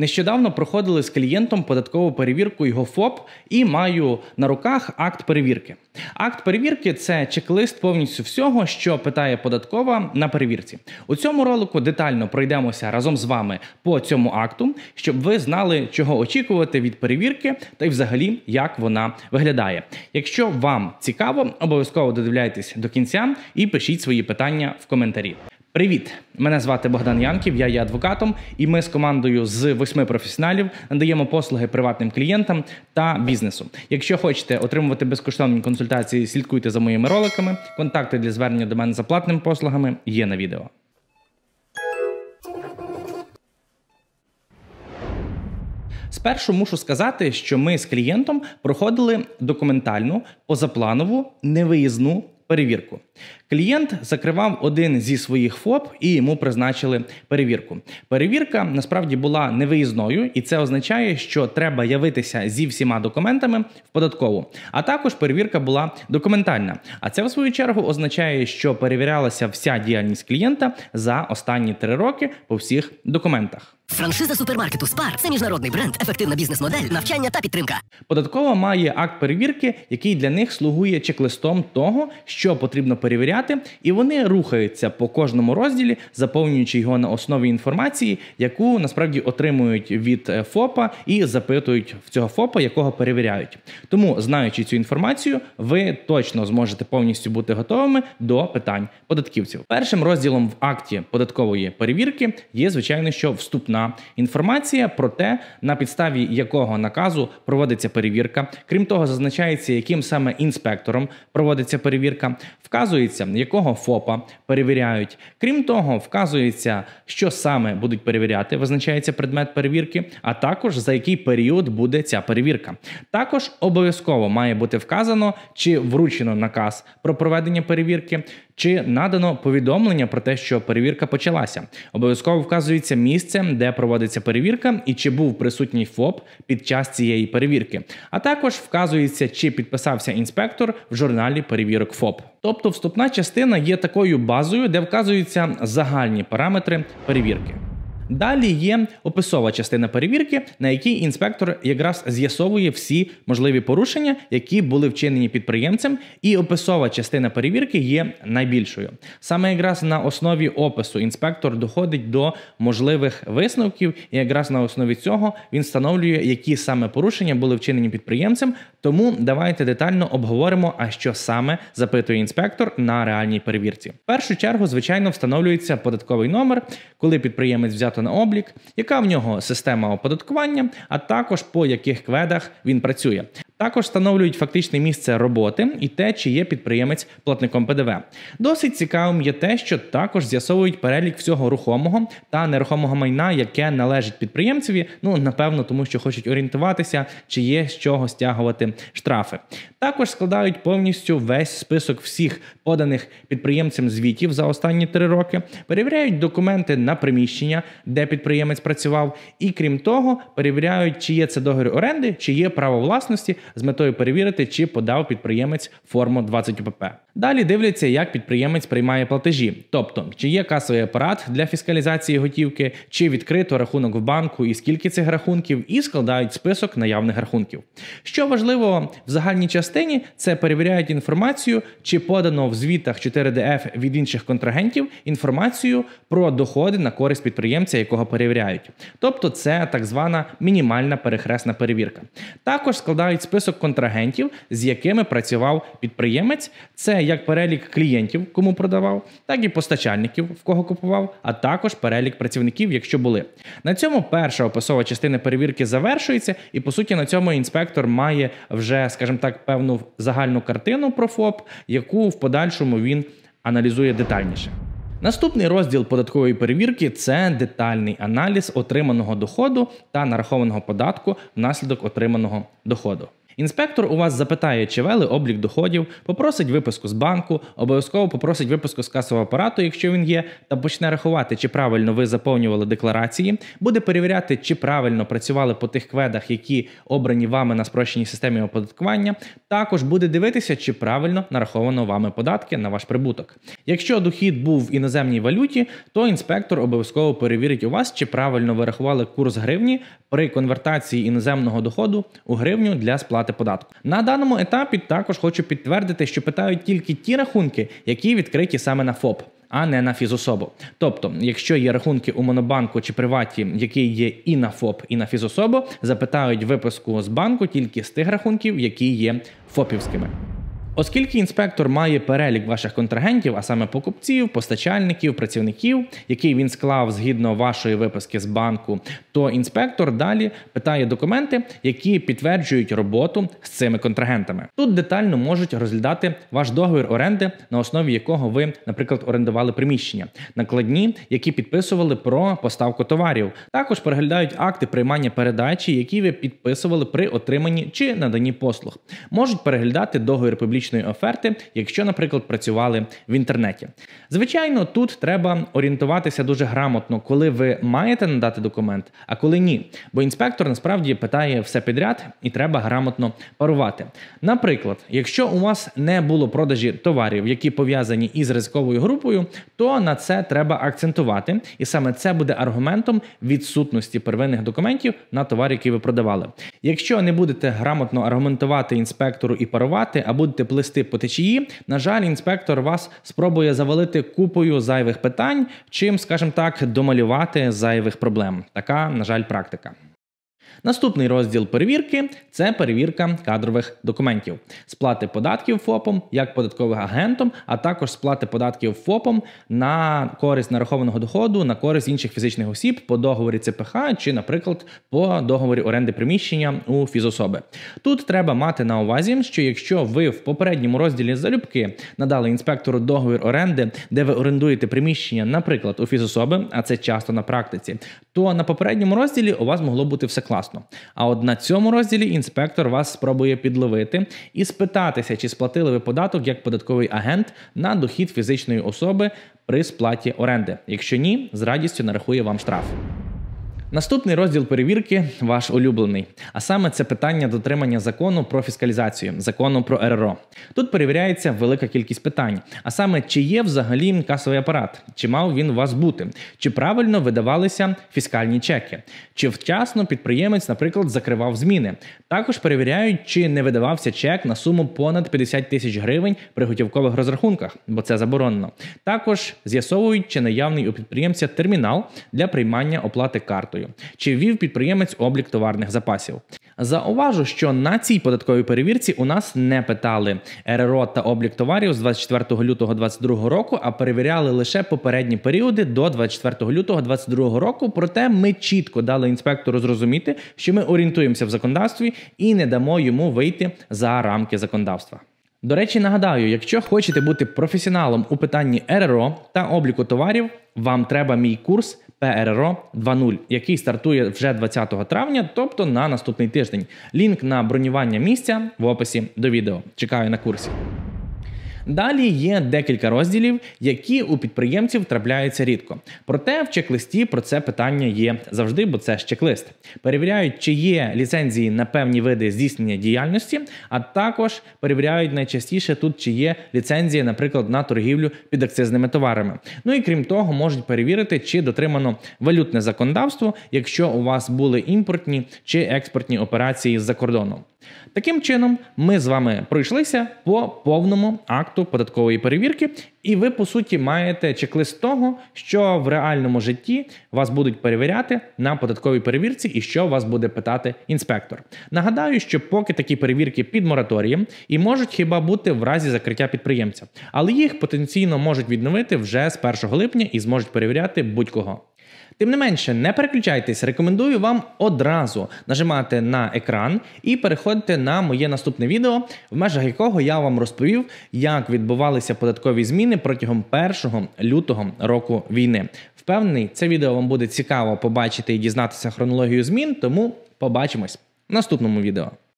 Нещодавно проходили з клієнтом податкову перевірку його ФОП і маю на руках акт перевірки. Акт перевірки це чек-лист повністю всього, що питає податкова на перевірці. У цьому ролику детально пройдемося разом з вами по цьому акту, щоб ви знали, чого очікувати від перевірки, та й взагалі як вона виглядає. Якщо вам цікаво, обов'язково додивляйтесь до кінця і пишіть свої питання в коментарі. Привіт! Мене звати Богдан Янків, я є адвокатом, і ми з командою з восьми професіоналів надаємо послуги приватним клієнтам та бізнесу. Якщо хочете отримувати безкоштовні консультації, слідкуйте за моїми роликами. Контакти для звернення до мене за платними послугами є на відео. Спершу мушу сказати, що ми з клієнтом проходили документальну, позапланову, невиїзну перевірку. Клієнт закривав один зі своїх ФОП і йому призначили перевірку. Перевірка насправді була невиїзною, і це означає, що треба явитися зі всіма документами в податкову. А також перевірка була документальна. А це в свою чергу означає, що перевірялася вся діяльність клієнта за останні три роки по всіх документах. Франшиза супермаркету Спар це міжнародний бренд, ефективна бізнес-модель, навчання та підтримка. Податкова має акт перевірки, який для них слугує чек-листом того, що потрібно перевіряти, і вони рухаються по кожному розділі, заповнюючи його на основі інформації, яку насправді отримують від е, ФОПа і запитують в цього ФОПа, якого перевіряють. Тому, знаючи цю інформацію, ви точно зможете повністю бути готовими до питань податківців. Першим розділом в акті податкової перевірки є звичайно, що вступна інформація про те, на підставі якого наказу проводиться перевірка. Крім того, зазначається, яким саме інспектором проводиться перевірка, вказується, якого ФОПа перевіряють. Крім того, вказується, що саме будуть перевіряти, визначається предмет перевірки, а також за який період буде ця перевірка. Також обов'язково має бути вказано, чи вручено наказ про проведення перевірки, чи надано повідомлення про те, що перевірка почалася. Обов'язково вказується місце, де проводиться перевірка, і чи був присутній ФОП під час цієї перевірки. А також вказується, чи підписався інспектор в журналі перевірок ФОП. Тобто, вступна частина є такою базою, де вказуються загальні параметри перевірки. Далі є описова частина перевірки, на якій інспектор якраз з'ясовує всі можливі порушення, які були вчинені підприємцем, і описова частина перевірки є найбільшою. Саме якраз на основі опису інспектор доходить до можливих висновків, і якраз на основі цього він встановлює, які саме порушення були вчинені підприємцем. Тому давайте детально обговоримо, а що саме запитує інспектор на реальній перевірці. В першу чергу, звичайно, встановлюється податковий номер, коли підприємець взято на облік, яка в нього система оподаткування, а також по яких кведах він працює. Також встановлюють фактичне місце роботи і те, чи є підприємець платником ПДВ. Досить цікавим є те, що також з'ясовують перелік всього рухомого та нерухомого майна, яке належить підприємцеві. Ну напевно, тому що хочуть орієнтуватися, чи є з чого стягувати штрафи. Також складають повністю весь список всіх поданих підприємцям звітів за останні три роки, перевіряють документи на приміщення, де підприємець працював, і крім того, перевіряють, чи є це договір оренди, чи є право власності з метою перевірити, чи подав підприємець форму 20 УПП. Далі дивляться, як підприємець приймає платежі, тобто чи є касовий апарат для фіскалізації готівки, чи відкрито рахунок в банку, і скільки цих рахунків, і складають список наявних рахунків. Що важливо в загальній частині, це перевіряють інформацію, чи подано в звітах 4DF від інших контрагентів інформацію про доходи на користь підприємця, якого перевіряють. Тобто, це так звана мінімальна перехресна перевірка. Також складають список контрагентів, з якими працював підприємець. Це як перелік клієнтів, кому продавав, так і постачальників, в кого купував, а також перелік працівників, якщо були. На цьому перша описова частина перевірки завершується, і по суті на цьому інспектор має вже, скажімо так, певну загальну картину про ФОП, яку в подальшому він аналізує детальніше. Наступний розділ податкової перевірки це детальний аналіз отриманого доходу та нарахованого податку внаслідок отриманого доходу. Інспектор у вас запитає, чи вели облік доходів, попросить виписку з банку, обов'язково попросить виписку з касового апарату, якщо він є, та почне рахувати, чи правильно ви заповнювали декларації, буде перевіряти, чи правильно працювали по тих кведах, які обрані вами на спрощеній системі оподаткування. Також буде дивитися, чи правильно нараховано вами податки на ваш прибуток. Якщо дохід був в іноземній валюті, то інспектор обов'язково перевірить у вас, чи правильно ви рахували курс гривні при конвертації іноземного доходу у гривню для сплати податку. На даному етапі також хочу підтвердити, що питають тільки ті рахунки, які відкриті саме на ФОП. А не на фізособу. Тобто, якщо є рахунки у Монобанку чи приваті, які є і на ФОП, і на фізособу, запитають виписку з банку тільки з тих рахунків, які є ФОПівськими. Оскільки інспектор має перелік ваших контрагентів, а саме покупців, постачальників, працівників, який він склав згідно вашої виписки з банку, то інспектор далі питає документи, які підтверджують роботу з цими контрагентами. Тут детально можуть розглядати ваш договір оренди, на основі якого ви, наприклад, орендували приміщення, накладні, які підписували про поставку товарів. Також переглядають акти приймання передачі, які ви підписували при отриманні чи наданні послуг. Можуть переглядати договір публічної публічної оферти, якщо, наприклад, працювали в інтернеті. Звичайно, тут треба орієнтуватися дуже грамотно, коли ви маєте надати документ, а коли ні. Бо інспектор насправді питає все підряд і треба грамотно парувати. Наприклад, якщо у вас не було продажі товарів, які пов'язані із ризиковою групою, то на це треба акцентувати, і саме це буде аргументом відсутності первинних документів на товар, який ви продавали. Якщо не будете грамотно аргументувати інспектору і парувати, а будете плисти по течії, на жаль, інспектор вас спробує завалити купою зайвих питань, чим, скажімо так, домалювати зайвих проблем. Така, на жаль, практика. Наступний розділ перевірки це перевірка кадрових документів, сплати податків ФОПом як податковим агентом, а також сплати податків ФОПом на користь нарахованого доходу на користь інших фізичних осіб по договорі ЦПХ чи, наприклад, по договорі оренди приміщення у фізособи. Тут треба мати на увазі, що якщо ви в попередньому розділі залюбки надали інспектору договір оренди, де ви орендуєте приміщення, наприклад, у фізособи, а це часто на практиці, то на попередньому розділі у вас могло бути все класно вчасно. А от на цьому розділі інспектор вас спробує підловити і спитатися, чи сплатили ви податок як податковий агент на дохід фізичної особи при сплаті оренди. Якщо ні, з радістю нарахує вам штраф. Наступний розділ перевірки ваш улюблений. А саме це питання дотримання закону про фіскалізацію, закону про РРО. Тут перевіряється велика кількість питань. А саме, чи є взагалі касовий апарат, чи мав він у вас бути, чи правильно видавалися фіскальні чеки, чи вчасно підприємець, наприклад, закривав зміни. Також перевіряють, чи не видавався чек на суму понад 50 тисяч гривень при готівкових розрахунках, бо це заборонено. Також з'ясовують, чи наявний у підприємця термінал для приймання оплати картою податкою, чи ввів підприємець облік товарних запасів. Зауважу, що на цій податковій перевірці у нас не питали РРО та облік товарів з 24 лютого 2022 року, а перевіряли лише попередні періоди до 24 лютого 2022 року. Проте ми чітко дали інспектору зрозуміти, що ми орієнтуємося в законодавстві і не дамо йому вийти за рамки законодавства. До речі, нагадаю, якщо хочете бути професіоналом у питанні РРО та обліку товарів, вам треба мій курс ПРРО 2.0, який стартує вже 20 травня, тобто на наступний тиждень. Лінк на бронювання місця в описі до відео. Чекаю на курсі. Далі є декілька розділів, які у підприємців трапляються рідко. Проте в чек-листі про це питання є завжди, бо це ж чек-лист. Перевіряють, чи є ліцензії на певні види здійснення діяльності, а також перевіряють найчастіше тут, чи є ліцензія, наприклад, на торгівлю під акцизними товарами. Ну і крім того, можуть перевірити, чи дотримано валютне законодавство, якщо у вас були імпортні чи експортні операції з-за кордону. Таким чином, ми з вами пройшлися по повному акту податкової перевірки, і ви, по суті, маєте чек-лист того, що в реальному житті вас будуть перевіряти на податковій перевірці і що вас буде питати інспектор. Нагадаю, що поки такі перевірки під мораторієм і можуть хіба бути в разі закриття підприємця, але їх потенційно можуть відновити вже з 1 липня і зможуть перевіряти будь-кого. Тим не менше, не переключайтесь, рекомендую вам одразу нажимати на екран і переходити на моє наступне відео, в межах якого я вам розповів, як відбувалися податкові зміни протягом 1 лютого року війни. Впевнений, це відео вам буде цікаво побачити і дізнатися хронологію змін, тому побачимось в наступному відео.